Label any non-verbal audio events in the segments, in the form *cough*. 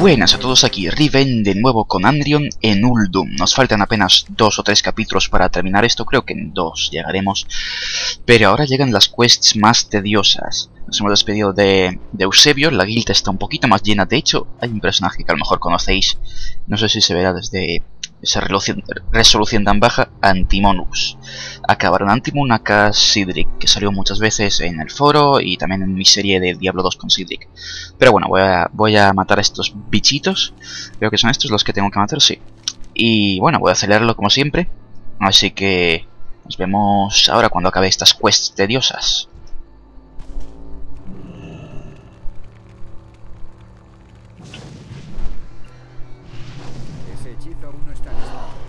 Buenas a todos aquí, Riven de nuevo con Andrion en Uldum. Nos faltan apenas dos o tres capítulos para terminar esto, creo que en dos llegaremos. Pero ahora llegan las quests más tediosas. Nos hemos despedido de, de Eusebio, la guilda está un poquito más llena. De hecho, hay un personaje que a lo mejor conocéis, no sé si se verá desde esa resolución, tan baja, Antimonus. Acabaron Antimon acá Sidric, que salió muchas veces en el foro y también en mi serie de Diablo 2 con Sidric. Pero bueno, voy a, voy a matar a estos bichitos. Creo que son estos los que tengo que matar, sí. Y bueno, voy a acelerarlo como siempre. Así que nos vemos ahora cuando acabe estas quests tediosas. uno está listo.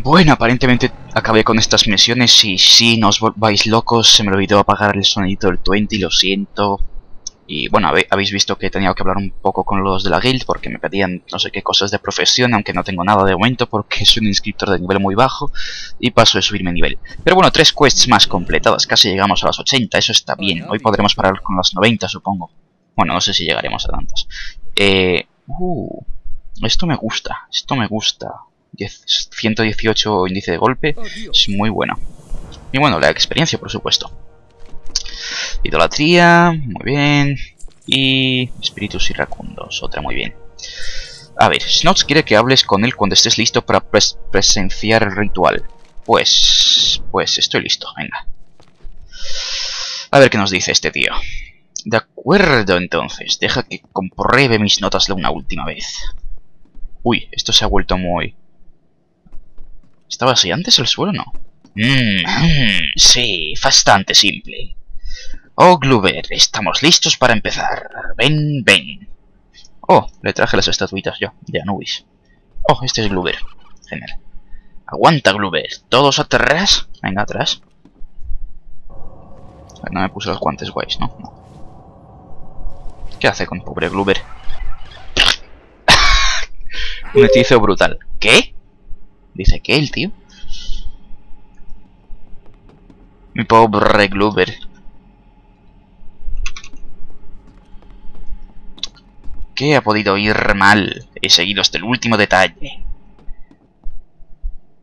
Bueno, aparentemente acabé con estas misiones y si no os vais locos, se me olvidó apagar el sonidito del 20, lo siento. Y bueno, habéis visto que he tenido que hablar un poco con los de la guild porque me pedían no sé qué cosas de profesión, aunque no tengo nada de momento porque *laughs* soy un inscriptor de nivel muy bajo y paso de subirme nivel. Pero bueno, tres quests más completadas, casi llegamos a las 80, eso está bien. Hoy podremos parar con las 90, supongo. Bueno, no sé si llegaremos a tantas. Eh... Uh, esto me gusta, esto me gusta. 118 índice de golpe oh, es muy bueno. Y bueno, la experiencia, por supuesto. Idolatría, muy bien. Y espíritus iracundos, otra muy bien. A ver, Snots quiere que hables con él cuando estés listo para presenciar el ritual. Pues... pues estoy listo, venga. A ver qué nos dice este tío. De acuerdo, entonces. Deja que compruebe mis notas de una última vez. Uy, esto se ha vuelto muy... ¿Estaba así antes el suelo no? Mmm, sí, bastante simple. Oh, Gluber, estamos listos para empezar. Ven, ven. Oh, le traje las estatuitas yo, de Anubis. Oh, este es Gluber. Genial. Aguanta, Gluber. ¿Todos atrás? Venga, atrás. No me puse los guantes guays, ¿no? no. ¿Qué hace con pobre Gluber? *laughs* Un hechizo brutal. ¿Qué? Dice que el tío. Mi pobre Gluber. ¿Qué ha podido ir mal? He seguido hasta el último detalle.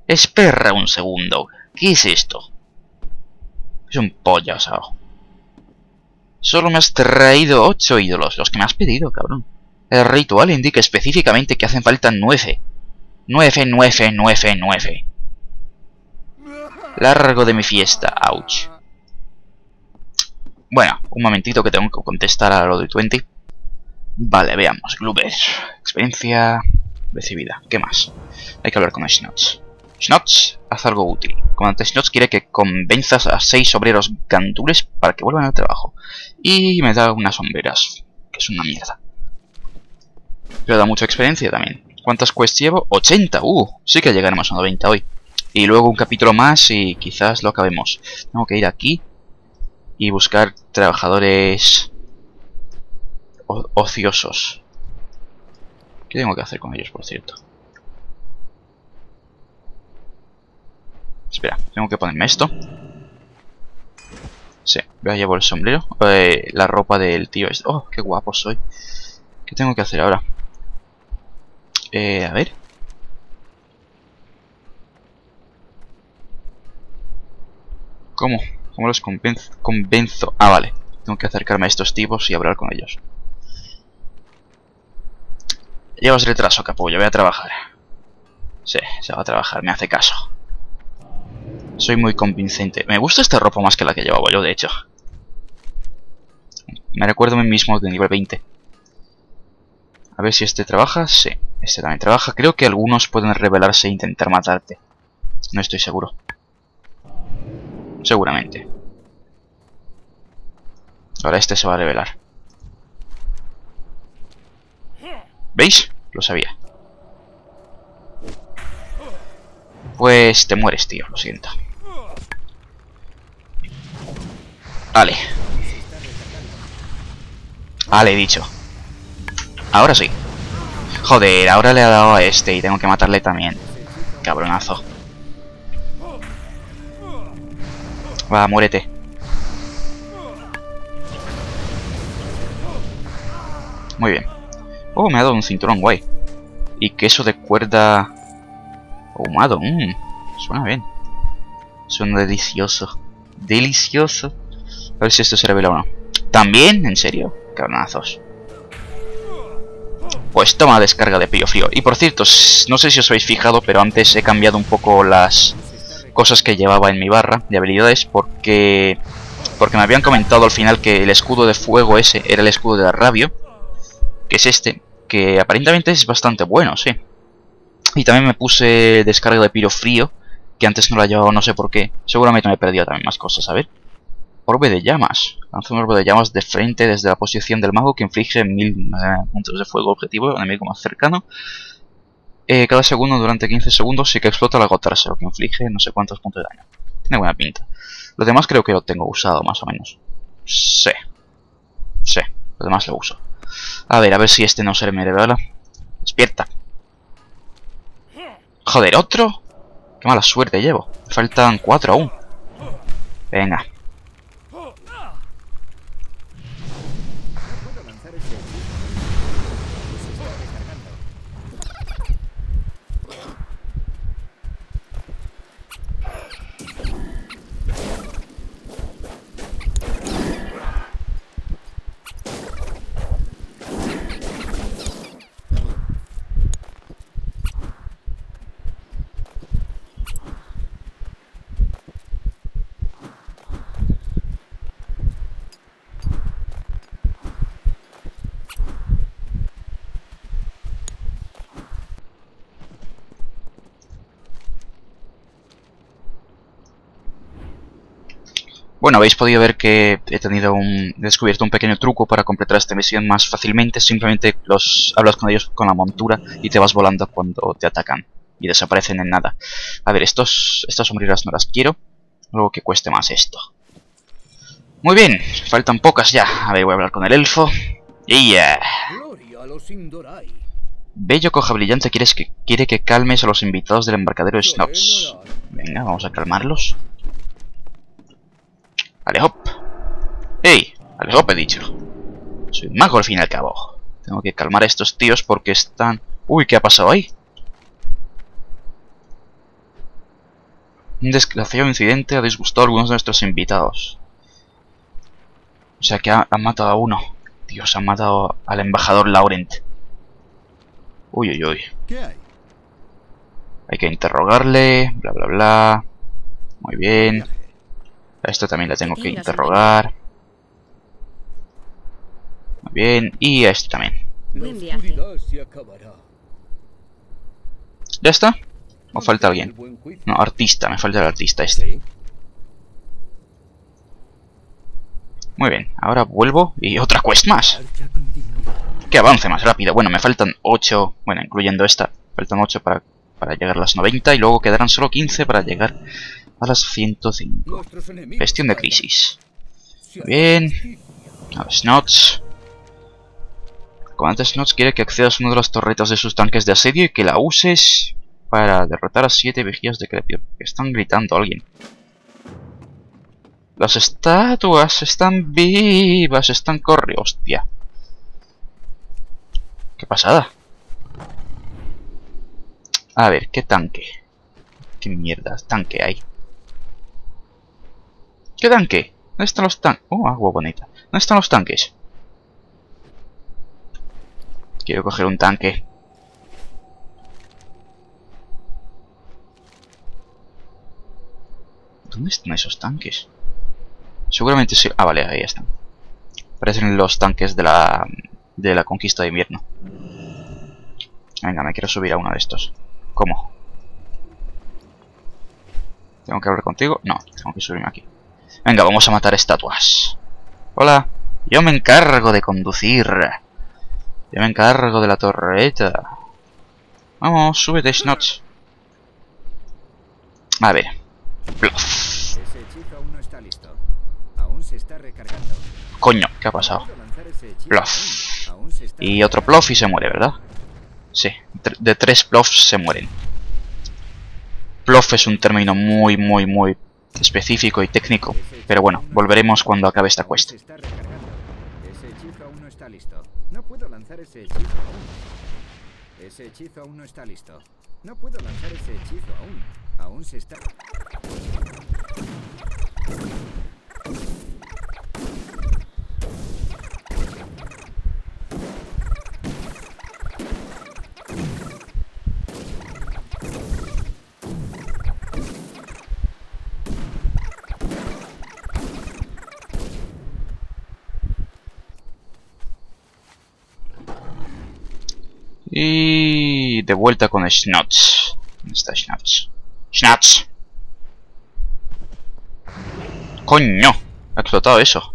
Espera un segundo. ¿Qué es esto? Es un pollo asado. Solo me has traído ocho ídolos, los que me has pedido, cabrón. El ritual indica específicamente que hacen falta nueve. Nueve, nueve, nueve, nueve. Largo de mi fiesta, ouch. Bueno, un momentito que tengo que contestar a lo de 20. Vale, veamos. Gluber. Experiencia recibida. ¿Qué más? Hay que hablar con Schnots. Schnots, haz algo útil. Comandante Schnots quiere que convenzas a seis obreros gandules para que vuelvan al trabajo. Y me da unas sombreras, que es una mierda. Pero da mucha experiencia también. ¿Cuántas quests llevo? ¡80! ¡Uh! Sí que llegaremos a 90 hoy. Y luego un capítulo más y quizás lo acabemos. Tengo que ir aquí y buscar trabajadores ociosos. ¿Qué tengo que hacer con ellos, por cierto? Espera, tengo que ponerme esto. Sí, voy a llevar el sombrero. Eh, la ropa del tío. Este. Oh, qué guapo soy. ¿Qué tengo que hacer ahora? Eh, a ver. ¿Cómo? ¿Cómo los convenzo? convenzo? Ah, vale. Tengo que acercarme a estos tipos y hablar con ellos. Llevas retraso, capullo. Voy a trabajar. Sí, se va a trabajar. Me hace caso. Soy muy convincente. Me gusta esta ropa más que la que llevaba yo, de hecho. Me recuerdo a mí mismo de nivel 20. A ver si este trabaja. Sí, este también trabaja. Creo que algunos pueden rebelarse e intentar matarte. No estoy seguro. Seguramente. Ahora este se va a revelar. ¿Veis? Lo sabía. Pues te mueres, tío. Lo siento. Vale. Vale, dicho. Ahora sí. Joder, ahora le ha dado a este y tengo que matarle también. Cabronazo. Va, muérete. Muy bien. Oh, me ha dado un cinturón guay. Y queso de cuerda ahumado. Mmm, suena bien. Suena delicioso. Delicioso. A ver si esto se revela o no. ¿También? ¿En serio? Carnazos. Pues toma descarga de pillo frío. Y por cierto, no sé si os habéis fijado, pero antes he cambiado un poco las cosas que llevaba en mi barra de habilidades porque porque me habían comentado al final que el escudo de fuego ese era el escudo de Rabio, que es este, que aparentemente es bastante bueno, sí. Y también me puse descarga de piro frío, que antes no la llevaba, no sé por qué. Seguramente me he perdido también más cosas, a ver. Orbe de llamas. Lanza un orbe de llamas de frente desde la posición del mago que inflige mil eh, puntos de fuego objetivo, enemigo más cercano. Eh, cada segundo durante 15 segundos sí que explota la agotarse, lo que inflige no sé cuántos puntos de daño. Tiene buena pinta. Lo demás creo que lo tengo usado, más o menos. Sí. Sí, lo demás lo uso. A ver, a ver si este no se me revela. Despierta. Joder, ¿otro? Qué mala suerte llevo. Faltan cuatro aún. Venga. Bueno, habéis podido ver que he tenido un, descubierto un pequeño truco para completar esta misión más fácilmente. Simplemente los hablas con ellos con la montura y te vas volando cuando te atacan. Y desaparecen en nada. A ver, estos, estas sombreras no las quiero. Luego que cueste más esto. Muy bien, faltan pocas ya. A ver, voy a hablar con el elfo. ¡Yeah! Los Indorai. Bello coja brillante quieres que, quiere que calmes a los invitados del embarcadero de Snots. Venga, vamos a calmarlos. Ale hop. ¡Ey! Ale hop he dicho. Soy mago al fin y al cabo. Tengo que calmar a estos tíos porque están... Uy, ¿qué ha pasado ahí? Un desgraciado incidente ha disgustado a algunos de nuestros invitados. O sea que ha- han matado a uno. Dios, han matado al embajador Laurent. Uy, uy, uy. ¿Qué hay? Hay que interrogarle, bla, bla, bla. Muy bien. A esto también le tengo que interrogar. Muy bien. Y a este también. La. ¿Ya está? ¿O falta alguien? No, artista. Me falta el artista este. Muy bien. Ahora vuelvo y otra quest más. Que avance más rápido. Bueno, me faltan 8. Bueno, incluyendo esta. Faltan 8 para, para llegar a las 90. Y luego quedarán solo 15 para llegar a las 105. Nuestros enemigos Gestión de crisis. Bien. A ver, Snots. El comandante Snots quiere que accedas a uno de los torretas de sus tanques de asedio y que la uses para derrotar a siete vigías de Crepio. Que están gritando a alguien. Las estatuas están vivas, están corriendo. Hostia. Qué pasada. A ver, ¿qué tanque? ¿Qué mierda tanque hay? ¿Qué tanque? ¿Dónde están los tanques? Oh, agua bonita. ¿Dónde están los tanques? Quiero coger un tanque. ¿Dónde están esos tanques? Seguramente sí. Ah, vale, ahí están. Parecen los tanques de la, de la conquista de invierno. Venga, me quiero subir a uno de estos. ¿Cómo? ¿Tengo que hablar contigo? No, tengo que subirme aquí. Venga, vamos a matar estatuas. Hola. Yo me encargo de conducir. Yo me encargo de la torreta. Vamos, súbete, Snots. A ver. Ese hechizo aún no está listo. Aún se está recargando. Coño, ¿qué ha pasado? Está Y otro bluff y se muere, ¿verdad? Sí, de tres bluffs se mueren. Bluff es un término muy, muy, muy específico y técnico. Pero bueno, volveremos cuando acabe esta quest. No puedo lanzar ese hechizo aún. Ese hechizo aún no está listo. No puedo lanzar ese hechizo aún. Aún se está... Y de vuelta con Snots. ¿Dónde está Snots? ¡Snots! ¡Coño! Ha explotado eso.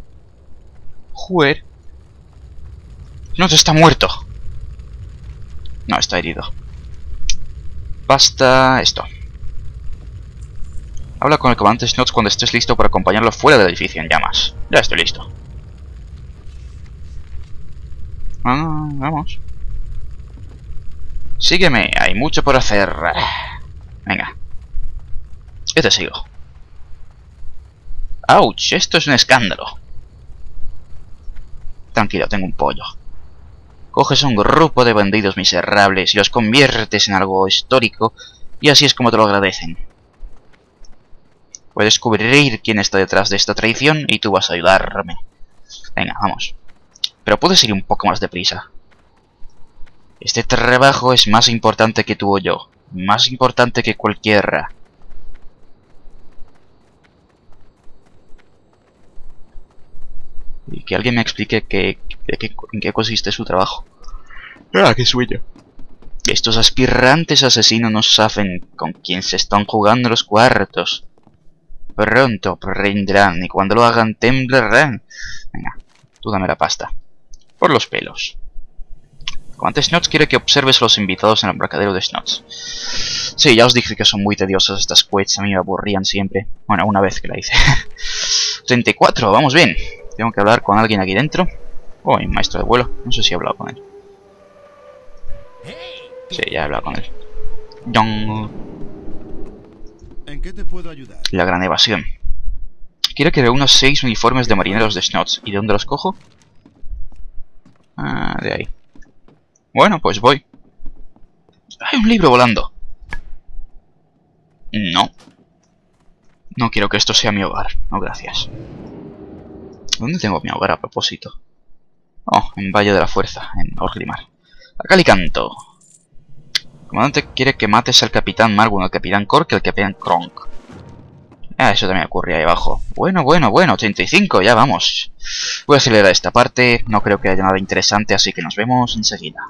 Joder. Snots está muerto. No, está herido. Basta esto. Habla con el comandante Snots cuando estés listo para acompañarlo fuera del edificio en llamas. Ya estoy listo. Ah, vamos. Sígueme, hay mucho por hacer. Venga. Yo te sigo. ¡Auch! Esto es un escándalo. Tranquilo, tengo un pollo. Coges a un grupo de bandidos miserables y los conviertes en algo histórico y así es como te lo agradecen. Puedes descubrir quién está detrás de esta traición y tú vas a ayudarme. Venga, vamos. Pero puedes ir un poco más deprisa. Este trabajo es más importante que tú o yo. Más importante que cualquiera. Y que alguien me explique qué, qué- qué- en qué consiste su trabajo. Ah, qué sueño. Estos aspirantes asesinos no saben con quién se están jugando los cuartos. Pronto aprenderán y cuando lo hagan temblarán. Venga, tú dame la pasta. Por los pelos. Comandante Snots quiere que observes a los invitados en el embarcadero de Snots. Sí, ya os dije que son muy tediosas estas quests, a mí me aburrían siempre. Bueno, una vez que la hice. *laughs* 34, vamos bien. Tengo que hablar con alguien aquí dentro. Oh, un maestro de vuelo. No sé si he hablado con él. Sí, ya he hablado con él. ¿En qué te puedo ayudar? La gran evasión. Quiero que reúna seis uniformes de marineros de Snots. ¿Y de dónde los cojo? Ah, de ahí. Bueno, pues voy. ¡Hay un libro volando! No. No quiero que esto sea mi hogar. No, gracias. ¿Dónde tengo mi hogar a propósito? Oh, en Valle de la Fuerza, en Orgrimmar. A canto. El comandante quiere que mates al capitán Margun, al capitán Cork y al capitán Kronk. Ah, eso también ocurre ahí abajo. Bueno, bueno, bueno, 35, ya vamos. Voy a acelerar esta parte, no creo que haya nada interesante, así que nos vemos enseguida.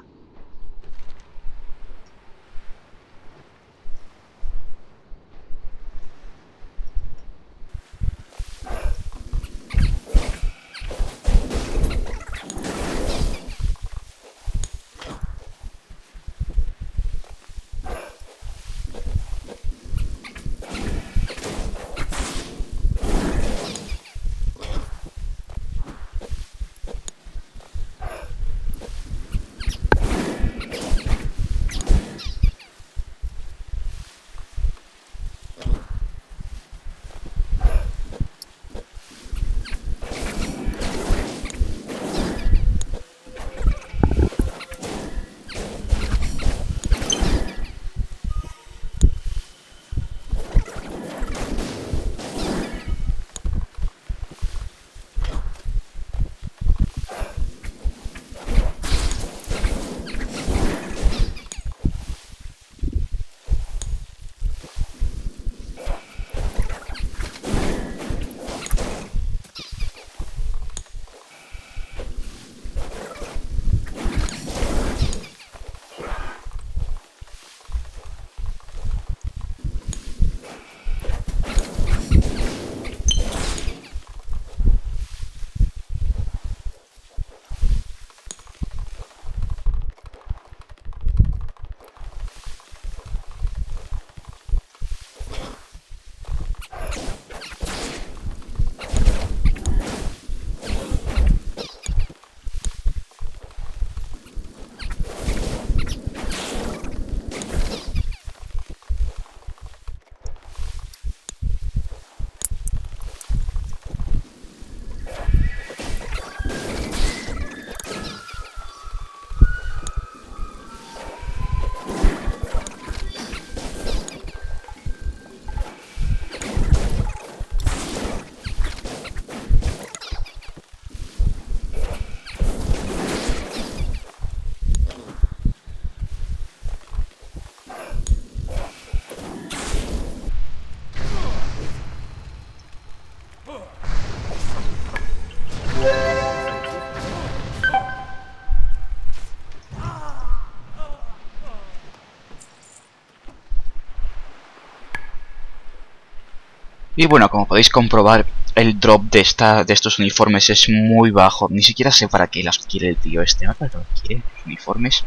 Y bueno, como podéis comprobar, el drop de esta de estos uniformes es muy bajo. Ni siquiera sé para qué las quiere el tío este. ¿Para qué quiere los uniformes?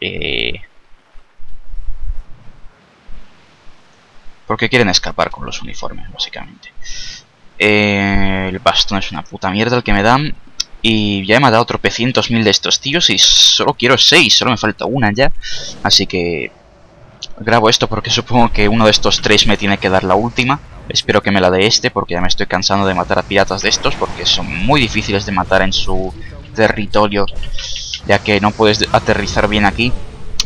Eh... Porque quieren escapar con los uniformes, básicamente. Eh, el bastón es una puta mierda el que me dan. Y ya he matado tropecientos mil de estos tíos y solo quiero seis, solo me falta una ya. Así que grabo esto porque supongo que uno de estos tres me tiene que dar la última. Espero que me la dé este porque ya me estoy cansando de matar a piratas de estos porque son muy difíciles de matar en su territorio ya que no puedes aterrizar bien aquí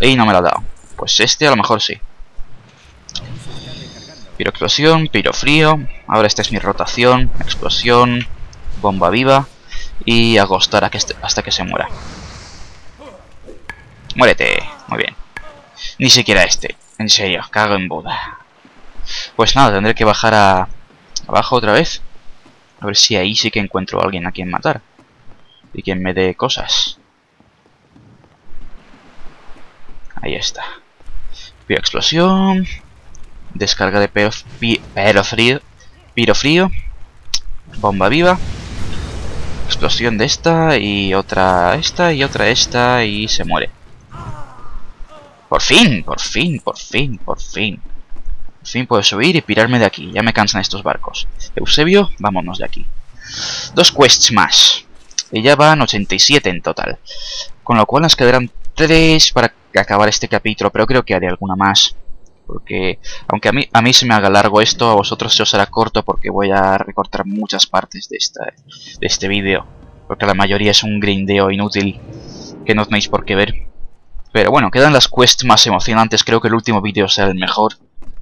y no me la ha dado. Pues este a lo mejor sí. Piro explosión, piro frío. Ahora esta es mi rotación, explosión, bomba viva y agostar hasta que se muera. Muérete, muy bien. Ni siquiera este. En serio, cago en boda. Pues nada, tendré que bajar a... Abajo otra vez. A ver si ahí sí que encuentro a alguien a quien matar. Y quien me dé cosas. Ahí está. Piro explosión. Descarga de pero, frío. Piro frío. Bomba viva. Explosión de esta y otra esta y otra esta y se muere. Por fin, por fin, por fin, por fin. Por fin puedo subir y pirarme de aquí. Ya me cansan estos barcos. Eusebio, vámonos de aquí. Dos quests más. Y ya van 87 en total. Con lo cual nos quedarán 3 para acabar este capítulo, pero creo que haré alguna más. Porque, aunque a mí, a mí se me haga largo esto, a vosotros se os hará corto porque voy a recortar muchas partes de, esta, de este vídeo. Porque la mayoría es un grindeo inútil que no tenéis por qué ver. Pero bueno, quedan las quests más emocionantes, creo que el último vídeo será el mejor.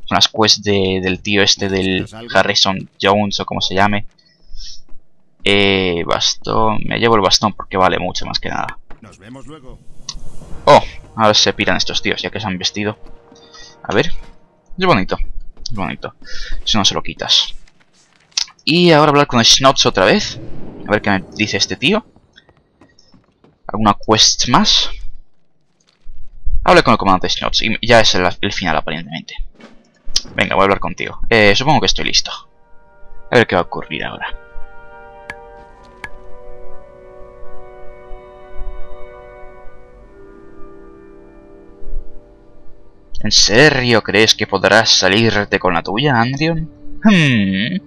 Son las quests de, del tío este, del Harrison Jones o como se llame. Eh, bastón, me llevo el bastón porque vale mucho más que nada. Nos vemos luego. Oh, ahora se piran estos tíos ya que se han vestido. A ver, es bonito, es bonito. Si no se lo quitas. Y ahora hablar con Schnauz otra vez. A ver qué me dice este tío. ¿Alguna quest más? Hable con el comandante Schnauz y ya es el, el, final aparentemente. Venga, voy a hablar contigo. Eh, supongo que estoy listo. A ver qué va a ocurrir ahora. ¿En serio crees que podrás salirte con la tuya, Andrion? Hmm.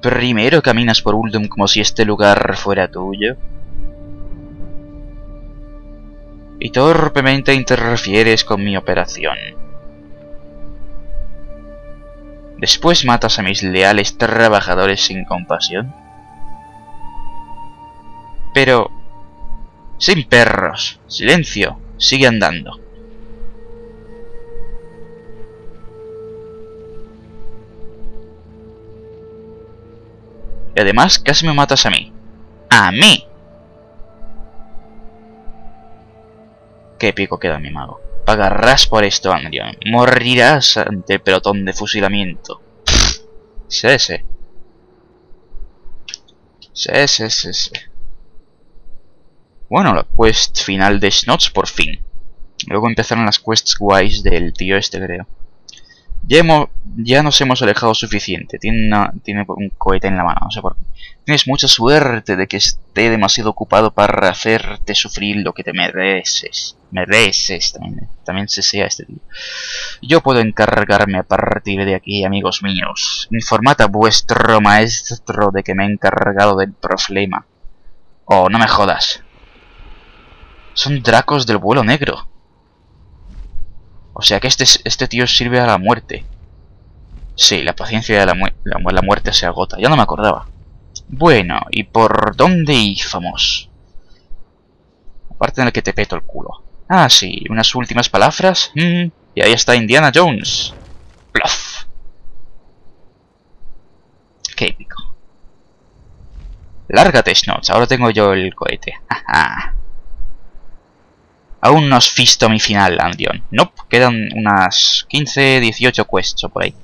Primero caminas por Uldum como si este lugar fuera tuyo. Y torpemente interfieres con mi operación. Después matas a mis leales trabajadores sin compasión. Pero... Sin perros. Silencio. Sigue andando. Y además casi me matas a mí. ¡A mí! Qué épico queda mi mago. Pagarás por esto, Andrion. Morirás ante el pelotón de fusilamiento. Sí. Sí, sí, sí, sí. Bueno, la quest final de Snots por fin. Luego empezaron las quests guays del tío este, creo. Ya, hemos, ya nos hemos alejado suficiente. Tiene, una, tiene un cohete en la mano, no sé por qué. Tienes mucha suerte de que esté demasiado ocupado para hacerte sufrir lo que te mereces. Mereces, también, también se sea este tío. Yo puedo encargarme a partir de aquí, amigos míos. Informad a vuestro maestro de que me he encargado del problema. Oh, no me jodas. Son dracos del vuelo negro. O sea que este, este tío sirve a la muerte. Sí, la paciencia de la, la, la, muerte se agota. Ya no me acordaba. Bueno, ¿y por dónde íbamos? Aparte en el que te peto el culo. Ah, sí, unas últimas palabras. Mm, y ahí está Indiana Jones. Bluff. Qué épico. Lárgate, Snots. Ahora tengo yo el cohete. *laughs* Aún no has visto mi final, Andion. Nope, quedan unas 15, 18 quests o por ahí.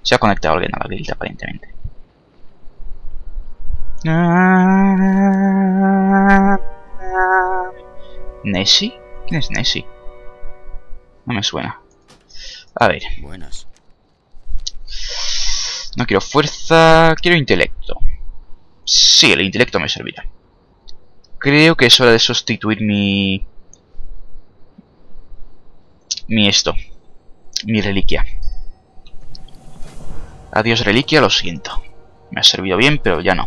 Se ha conectado alguien a la guild aparentemente. ¿Nessie? ¿Quién es Nessie? No me suena. A ver. Buenas. No quiero fuerza, quiero intelecto. Sí, el intelecto me servirá. Creo que es hora de sustituir mi mi esto, mi reliquia. Adiós reliquia, lo siento. Me ha servido bien, pero ya no.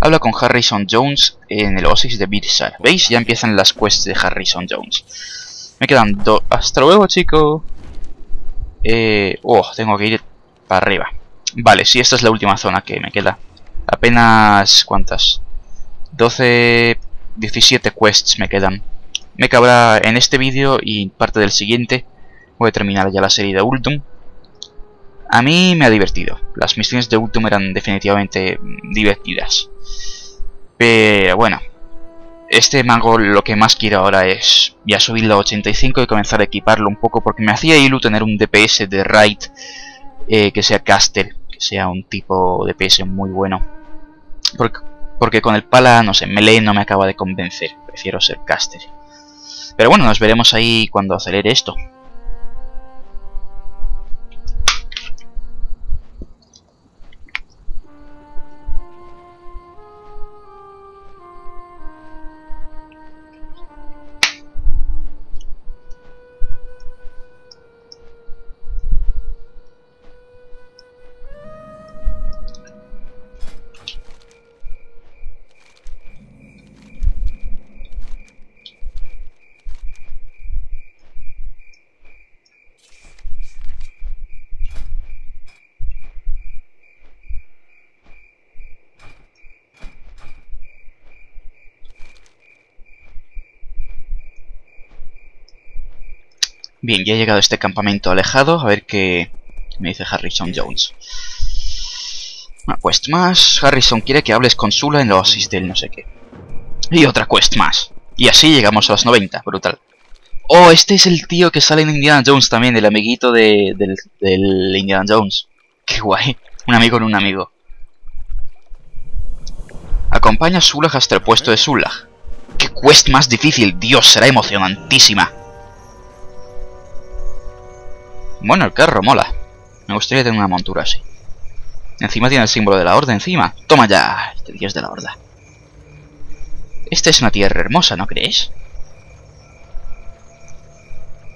Habla con Harrison Jones en el oasis de Birsar. ¿Veis? Ya empiezan las quests de Harrison Jones. Me quedan dos... ¡Hasta luego, chico! Eh... Oh, tengo que ir para arriba. Vale, sí, esta es la última zona que me queda. Apenas... ¿Cuántas? 12... 17 quests me quedan. Me cabrá en este vídeo y parte del siguiente Voy a terminar ya la serie de Ultum. A mí me ha divertido. Las misiones de Ultum eran definitivamente divertidas. Pero bueno. Este mago lo que más quiero ahora es ya subirlo a 85 y comenzar a equiparlo un poco porque me hacía ilu tener un DPS de raid eh, que sea caster, que sea un tipo de DPS muy bueno. Porque, porque con el pala, no sé, melee no me acaba de convencer, prefiero ser caster. Pero bueno, nos veremos ahí cuando acelere esto. Bien, ya he llegado a este campamento alejado. A ver qué me dice Harrison Jones. Una quest más. Harrison quiere que hables con Sula en la oasis del no sé qué. Y otra quest más. Y así llegamos a los 90. Brutal. Oh, este es el tío que sale en Indiana Jones también. El amiguito de, del, del Indiana Jones. Qué guay. Un amigo en un amigo. Acompaña a Sulag hasta el puesto de Sulag. ¡Qué quest más difícil! Dios, será emocionantísima. Bueno, el carro mola. Me gustaría tener una montura así. Encima tiene el símbolo de la horda encima. Toma ya, este dios de la horda. Esta es una tierra hermosa, ¿no crees?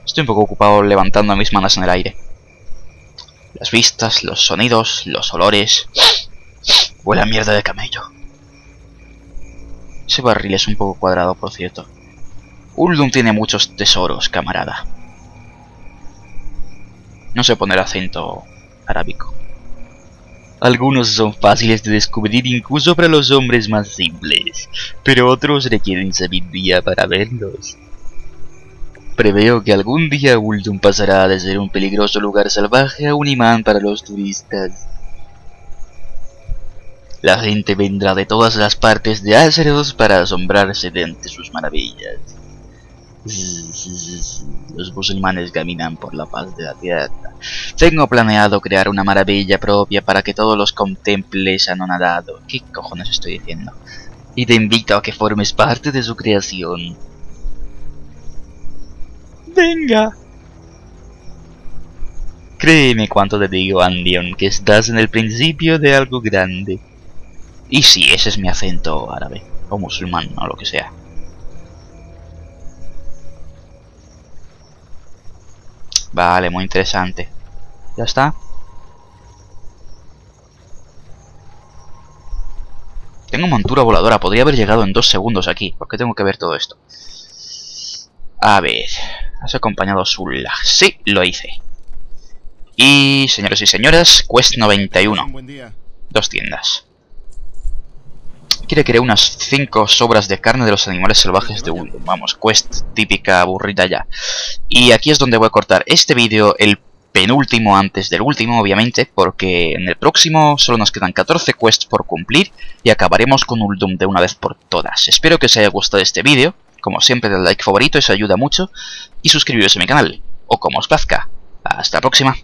Estoy un poco ocupado levantando mis manos en el aire. Las vistas, los sonidos, los olores... Huele a mierda de camello. Ese barril es un poco cuadrado, por cierto. Uldum tiene muchos tesoros, camarada. No sé poner acento arábico. Algunos son fáciles de descubrir incluso para los hombres más simples, pero otros requieren sabiduría para verlos. Preveo que algún día Uldum pasará de ser un peligroso lugar salvaje a un imán para los turistas. La gente vendrá de todas las partes de Azeroth para asombrarse de ante sus maravillas. Los musulmanes caminan por la paz de la tierra. Tengo planeado crear una maravilla propia para que todos los contemples anonadado. ¿Qué cojones estoy diciendo? Y te invito a que formes parte de su creación. Venga. Créeme cuando te digo, Andion, que estás en el principio de algo grande. Y sí, ese es mi acento árabe, o musulmán, o lo que sea. Vale, muy interesante. ¿Ya está? Tengo montura voladora, podría haber llegado en dos segundos aquí. ¿Por qué tengo que ver todo esto? A ver... ¿Has acompañado a? Sí, lo hice. Y, señores y señoras, Quest 91. Un buen día. Dos tiendas. Quiere querer unas 5 sobras de carne de los animales salvajes de Uldum. Vamos, quest típica aburrida ya. Y aquí es donde voy a cortar este vídeo, el penúltimo antes del último, obviamente, porque en el próximo solo nos quedan 14 quests por cumplir y acabaremos con Uldum de una vez por todas. Espero que os haya gustado este vídeo. Como siempre, el like favorito, eso ayuda mucho. Y suscribiros a mi canal. O como os plazca. Hasta la próxima.